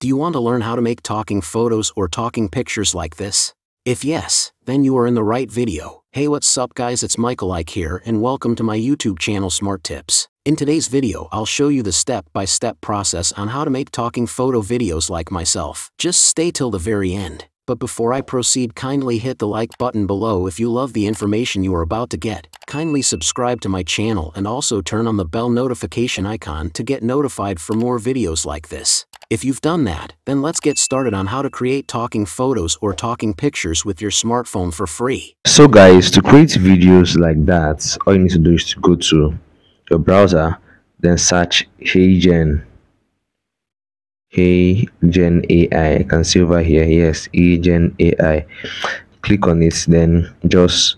Do you want to learn how to make talking photos or talking pictures like this? If yes, then you are in the right video. Hey what's up guys it's Michael Ike here and welcome to my YouTube channel Smart Tips. In today's video I'll show you the step-by-step -step process on how to make talking photo videos like myself. Just stay till the very end. But before I proceed kindly hit the like button below if you love the information you are about to get. Kindly subscribe to my channel and also turn on the bell notification icon to get notified for more videos like this. If you've done that, then let's get started on how to create talking photos or talking pictures with your smartphone for free. So guys, to create videos like that, all you need to do is to go to your browser, then search HeyGen. HeyGen AI. I can see over here, yes, e gen AI. Click on it, then just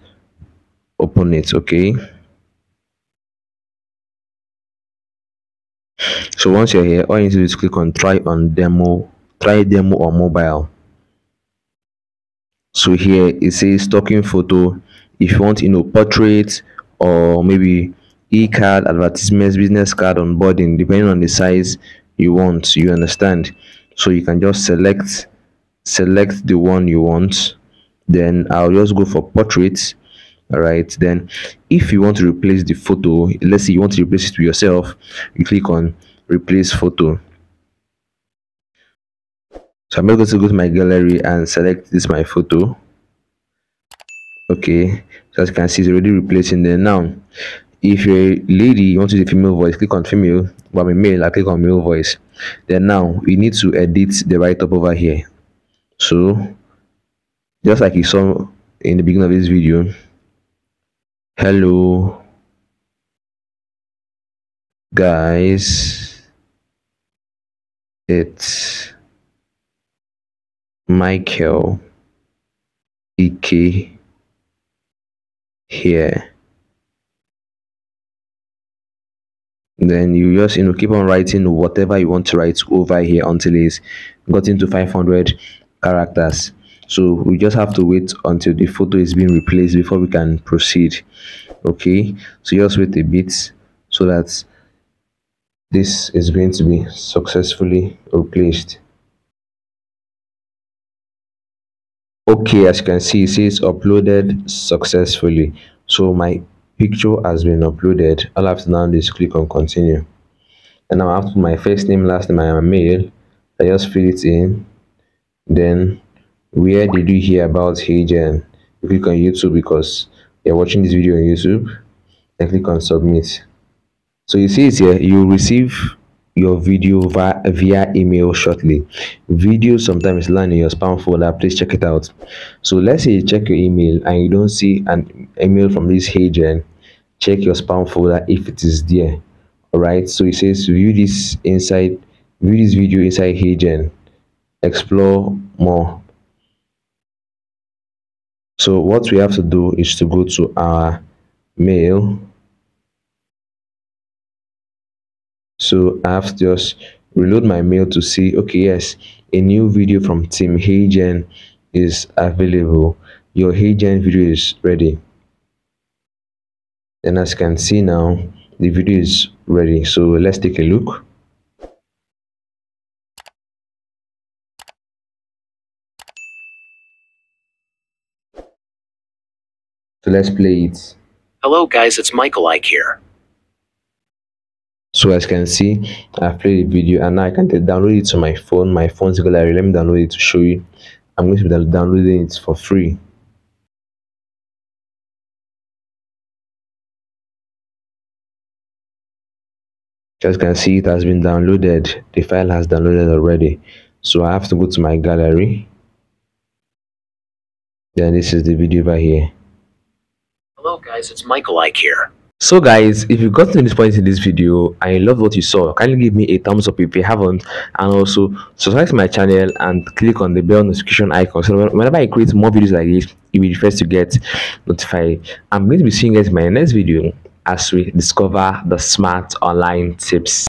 open it, okay? so once you're here all you need to do is click on try on demo try demo on mobile so here it says talking photo if you want you know portrait or maybe e-card advertisements business card onboarding depending on the size you want you understand? So you can just select select the one you want. Then i'll just go for portraits. All right then if you want to replace the photo let's say you want to replace it to yourself you click on replace photo. So i'm going to go to my gallery and select this my photo. Okay so as you can see it's already replacing there. Now if you're a lady you want to use a female voice click on female but i'm a male i click on male voice then now we need to edit the write up over here. So just like you saw in the beginning of this video hello guys it's Michael Ike here then you just you know keep on writing whatever you want to write over here until it's gotten to 500 characters. So we just have to wait until the photo is being replaced before we can proceed okay? So just wait a bit so that this is going to be successfully replaced. Okay as you can see it says uploaded successfully. So my picture has been uploaded all i have to now do is click on continue and now i after my first name last name i am a male i just fill it in then where did you hear about HeyGen? You click on YouTube because you're watching this video on YouTube and click on submit. So you see it here, you receive your video via, via email shortly. Video sometimes land in your spam folder, please check it out. So let's say you check your email and you don't see an email from this HeyGen, check your spam folder if it is there. Alright, so it says view this inside, view this video inside HeyGen, explore more. So what we have to do is to go to our mail. So i have to just reload my mail to see okay yes a new video from team HeyGen is available. Your HeyGen video is ready and as you can see now the video is ready so let's take a look So let's play it. Hello guys, it's Michael Ike here. So as you can see, I've played the video and now I can download it to my phone, my phone's gallery. Let me download it to show you. I'm going to be downloading it for free. As you can see, it has been downloaded. The file has downloaded already. So I have to go to my gallery. Then this is the video over here. Hello guys, it's Michael Ike here. So guys, if you got to this point in this video and you love what you saw, kindly give me a thumbs up if you haven't and also subscribe to my channel and click on the bell notification icon so whenever I create more videos like this, you'll be the first to get notified. I'm going to be seeing you guys in my next video as we discover the smart online tips.